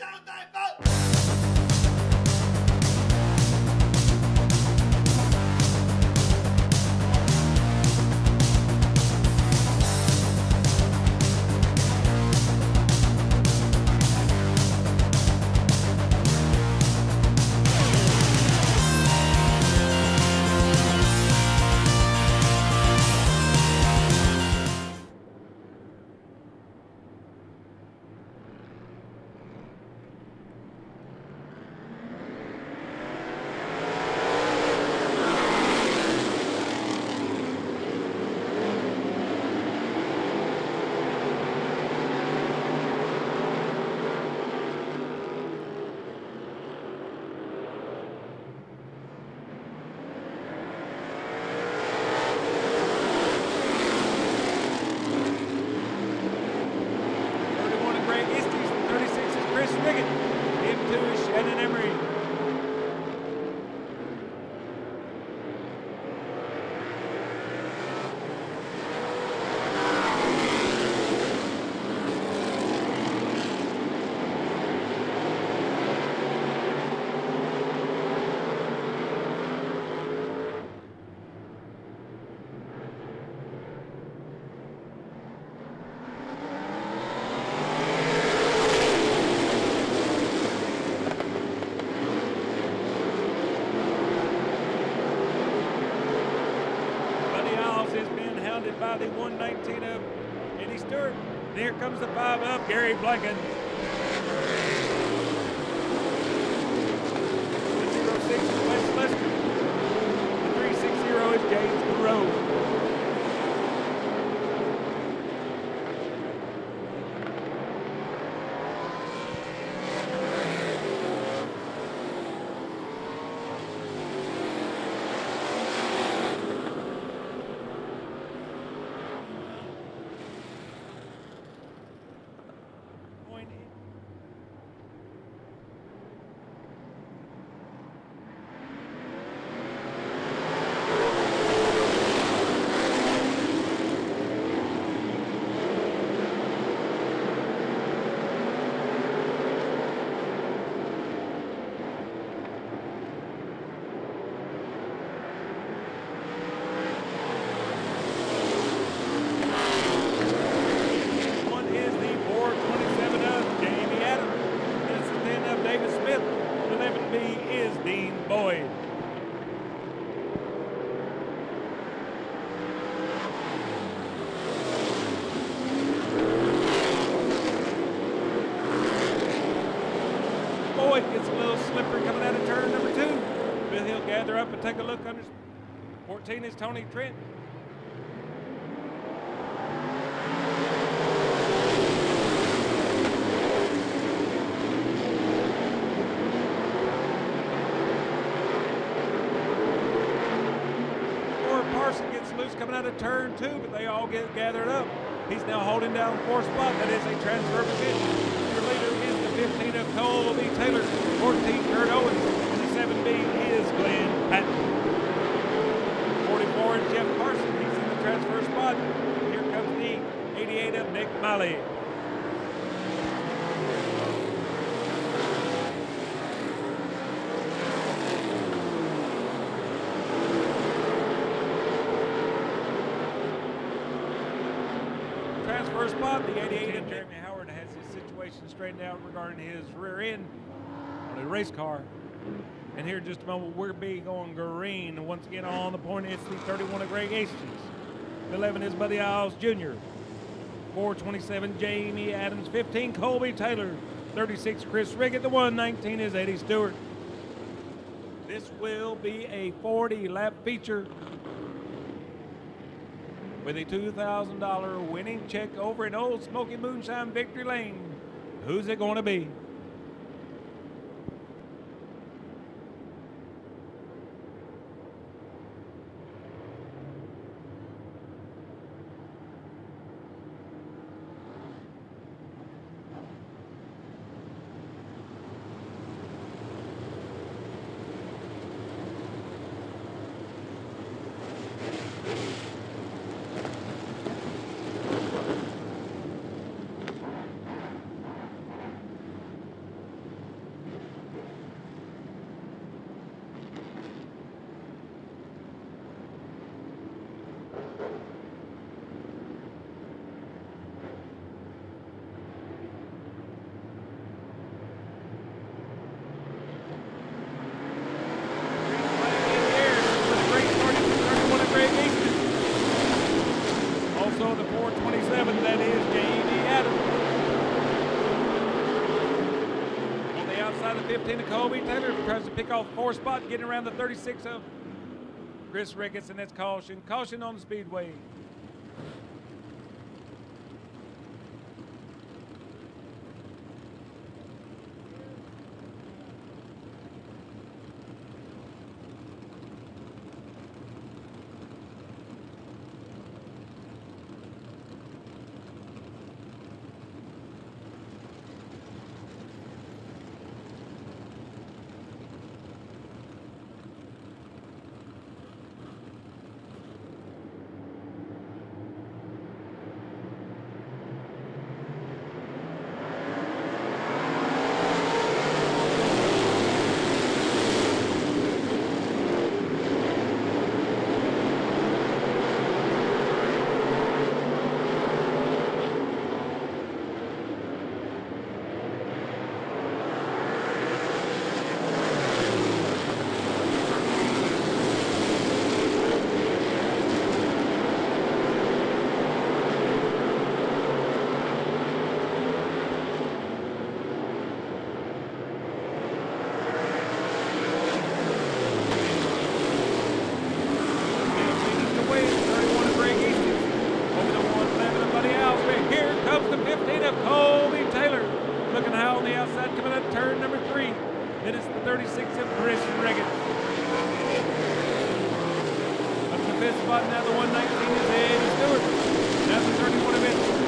Thirty-one Riggett. M2 Shannon Emery. Buddy Isles is being hounded by the 119 of Eddie Stewart. And here comes the five up, Gary Blanken. The 06 is Wes Lester. The 360 is James Monroe. Point One is the 427 of Jamie Adams. That's the 10 of David Smith. The 11B is Dean Boyd. Boyd gets a little slippery coming out of turn number two. But he'll gather up and take a look under 14 is Tony Trent. Or Parson gets loose coming out of turn two, but they all get gathered up. He's now holding down fourth spot. That is a transfer position. Your leader is the 15 of Colby Taylor, 14 Kurt Owens, and the 7B is Glenn Patton. 44 is Jeff Parson. He's in the transfer spot. Here comes the 88 of Nick Miley. Transfer spot, the 88 of Jeremy Howard has his situation straightened out regarding his rear end on a race car. And here in just a moment, we'll be going green. Once again on the point, it's the 31 of Greg Hastings. 11 is Buddy Isles Jr. 427 Jamie Adams. 15 Colby Taylor. 36 Chris Riggett. The 119 is Eddie Stewart. This will be a 40 lap feature with a $2,000 winning check over in Old Smoky Moonshine Victory Lane. Who's it going to be? Outside the 15 of Colby Taylor. Tries to pick off four spot, getting around the 36 of Chris Riggett, and that's caution. Caution on the speedway. Leading the way, 31 of Greg Easton. Hoping to one seven of Buddy Alves. But here comes the 15 of Colby Taylor. Looking high on the outside, coming up turn number three. Then it's the 36 of Chris Riggett. Up to the fifth spot now, the 119 is Eddie Stewart. Now the 31 of it.